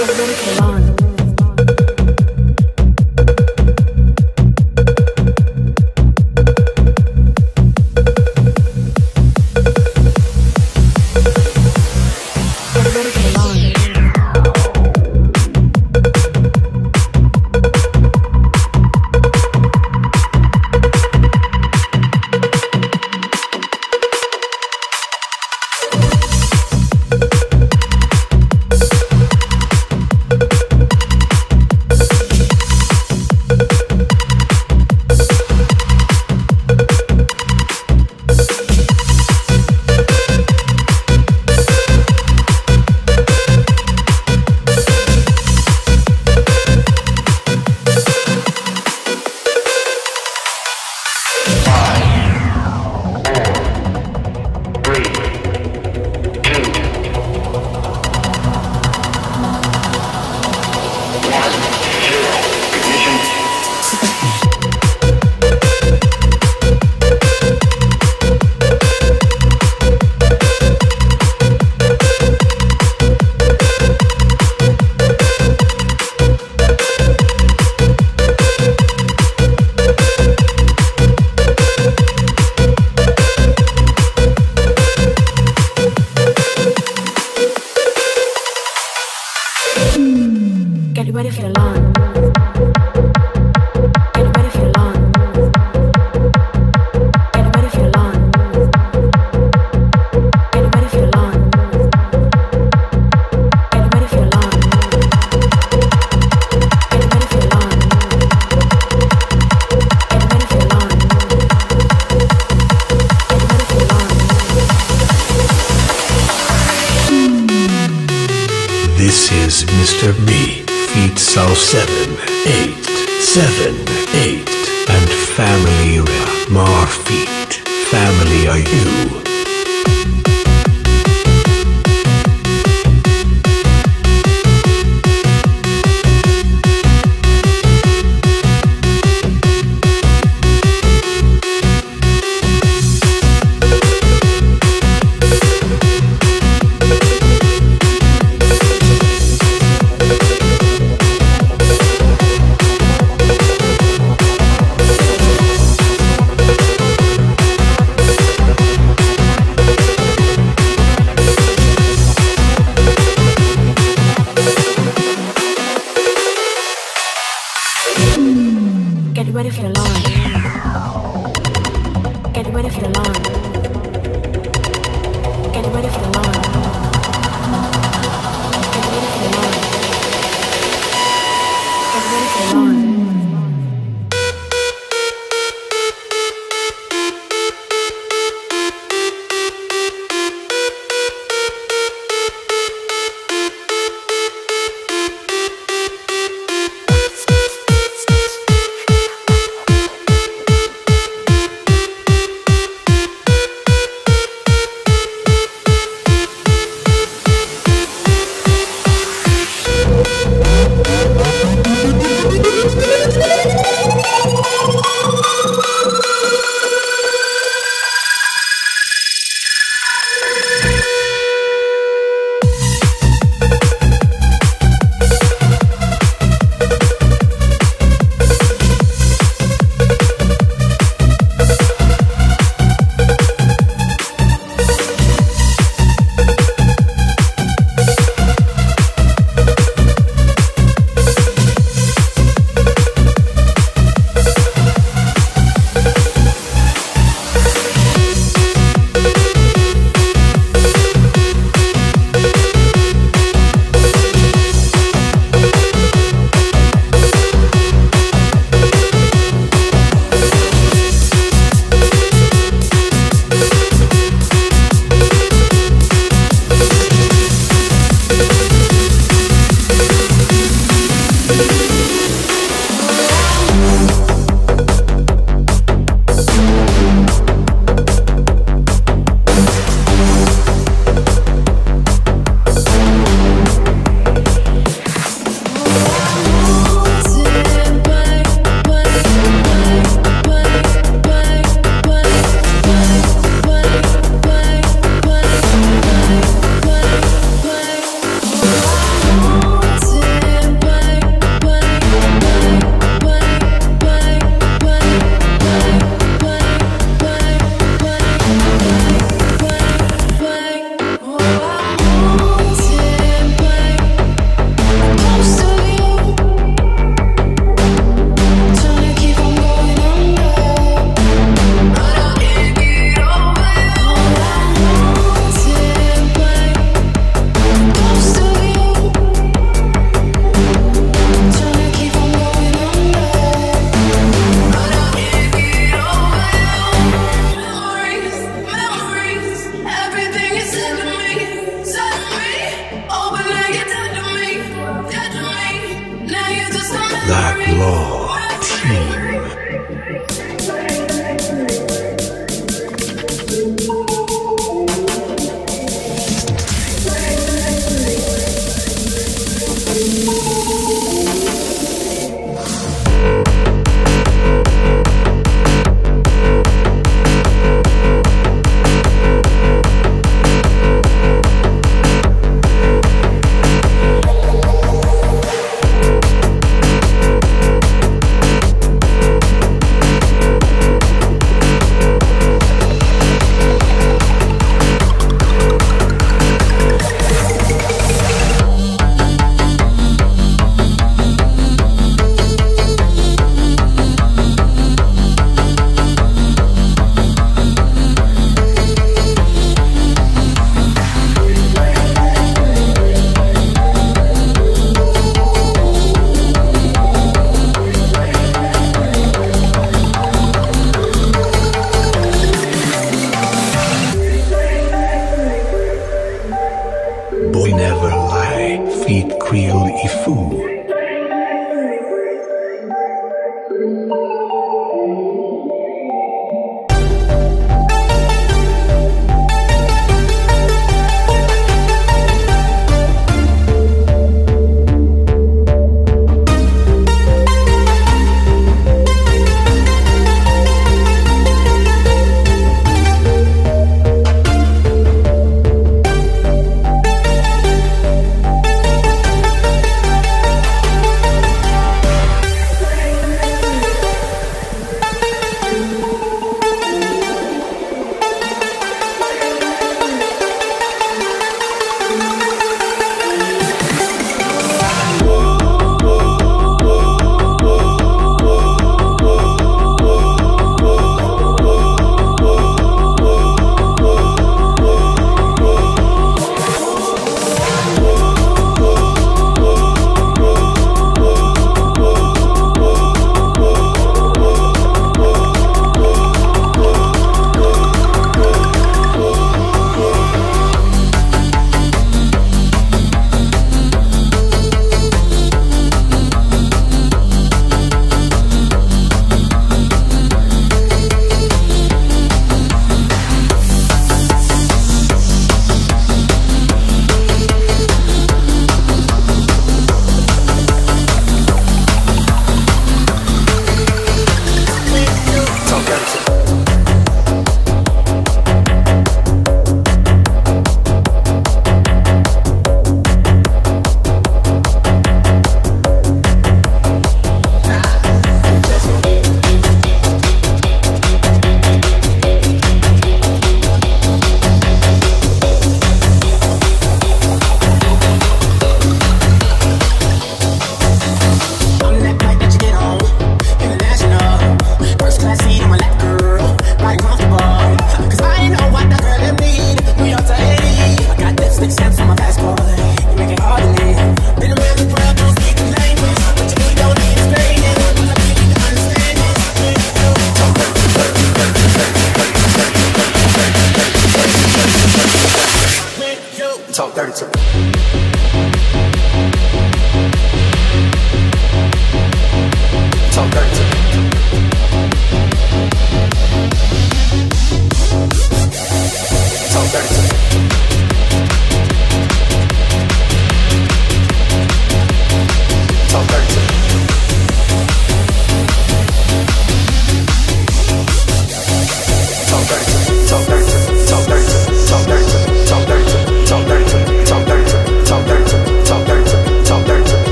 Salon. Mr. me, Feet Soul 7, 8, 7, 8. And family more feet. Family are you. Ready for the launch. Get ready for the launch. Get ready for the launch. Get ready for the launch. Black Law Team. fool.